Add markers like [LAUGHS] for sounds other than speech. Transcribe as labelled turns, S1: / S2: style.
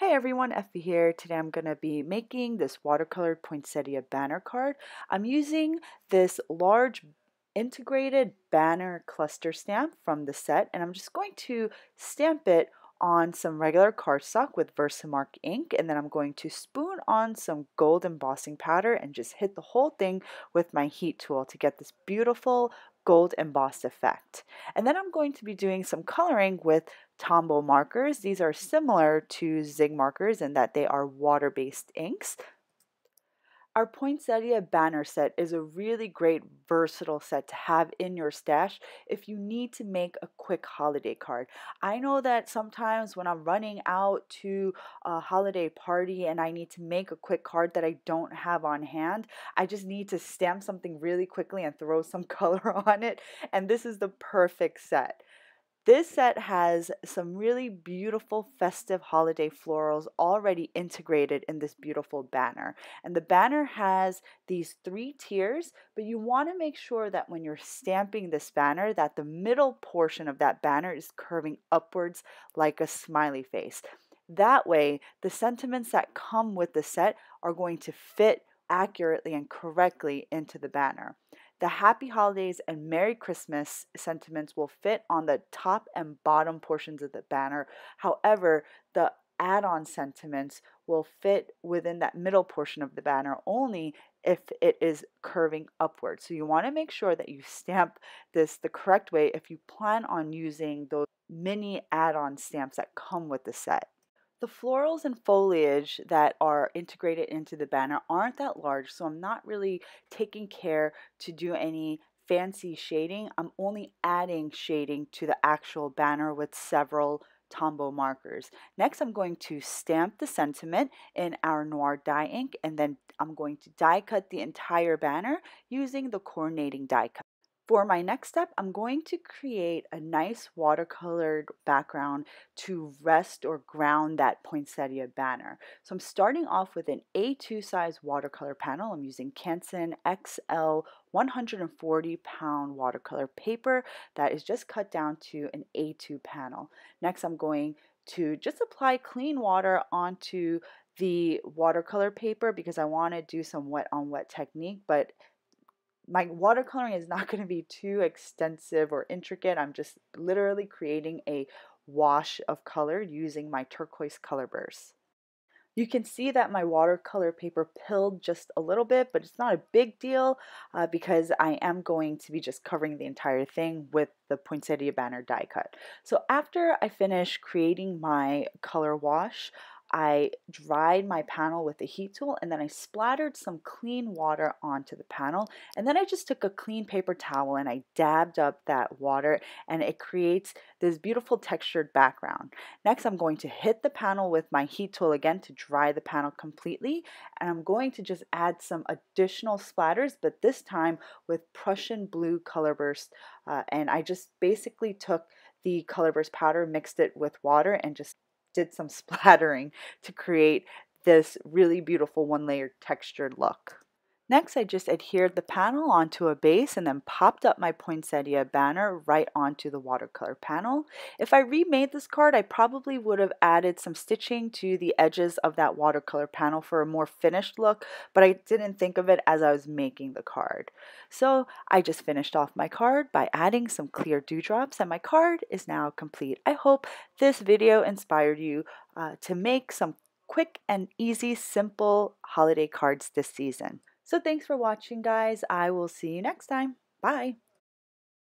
S1: Hey everyone, Effie here. Today I'm going to be making this watercolored poinsettia banner card. I'm using this large integrated banner cluster stamp from the set and I'm just going to stamp it on some regular cardstock with Versamark ink and then I'm going to spoon on some gold embossing powder and just hit the whole thing with my heat tool to get this beautiful gold embossed effect. And then I'm going to be doing some coloring with Tombow markers. These are similar to Zig markers in that they are water-based inks. Our poinsettia banner set is a really great versatile set to have in your stash if you need to make a quick holiday card. I know that sometimes when I'm running out to a holiday party and I need to make a quick card that I don't have on hand, I just need to stamp something really quickly and throw some [LAUGHS] color on it and this is the perfect set. This set has some really beautiful festive holiday florals already integrated in this beautiful banner. And the banner has these three tiers, but you want to make sure that when you're stamping this banner that the middle portion of that banner is curving upwards like a smiley face. That way, the sentiments that come with the set are going to fit accurately and correctly into the banner. The Happy Holidays and Merry Christmas sentiments will fit on the top and bottom portions of the banner. However, the add on sentiments will fit within that middle portion of the banner only if it is curving upward. So you want to make sure that you stamp this the correct way if you plan on using those mini add on stamps that come with the set. The florals and foliage that are integrated into the banner aren't that large, so I'm not really taking care to do any fancy shading. I'm only adding shading to the actual banner with several Tombow markers. Next, I'm going to stamp the sentiment in our noir dye ink, and then I'm going to die cut the entire banner using the coordinating die cut. For my next step, I'm going to create a nice watercolored background to rest or ground that poinsettia banner. So I'm starting off with an A2 size watercolor panel. I'm using Canson XL 140 pound watercolor paper that is just cut down to an A2 panel. Next, I'm going to just apply clean water onto the watercolor paper because I want to do some wet on wet technique, but my watercoloring is not [LAUGHS] going to be too extensive or intricate. I'm just literally creating a wash of color using my turquoise color burst. You can see that my watercolor paper pilled just a little bit, but it's not a big deal uh, because I am going to be just covering the entire thing with the poinsettia banner die cut. So after I finish creating my color wash, I dried my panel with the heat tool and then I splattered some clean water onto the panel and then I just took a clean paper towel and I dabbed up that water and it creates this beautiful textured background. Next I'm going to hit the panel with my heat tool again to dry the panel completely and I'm going to just add some additional splatters but this time with Prussian blue color burst uh, and I just basically took the color burst powder mixed it with water and just did some [LAUGHS] splattering to create this really beautiful one layer textured look. Next, I just adhered the panel onto a base and then popped up my poinsettia banner right onto the watercolor panel. If I remade this card, I probably would have added some stitching to the edges of that watercolor panel for a more finished look, but I didn't think of it as I was making the card. So I just finished off my card by adding some clear dewdrops and my card is now complete. I hope this video inspired you uh, to make some quick and easy, simple holiday cards this season. So thanks for watching, guys. I will see you next time. Bye.